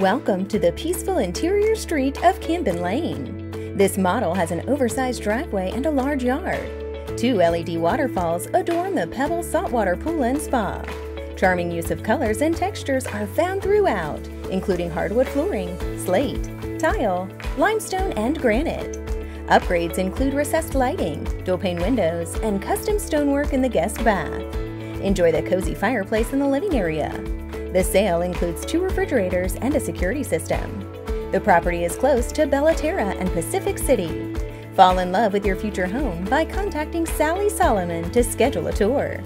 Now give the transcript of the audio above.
Welcome to the peaceful interior street of Kampen Lane. This model has an oversized driveway and a large yard. Two LED waterfalls adorn the Pebble Saltwater Pool and Spa. Charming use of colors and textures are found throughout, including hardwood flooring, slate, tile, limestone, and granite. Upgrades include recessed lighting, dual pane windows, and custom stonework in the guest bath. Enjoy the cozy fireplace in the living area. The sale includes two refrigerators and a security system. The property is close to Bellaterra and Pacific City. Fall in love with your future home by contacting Sally Soliman to schedule a tour.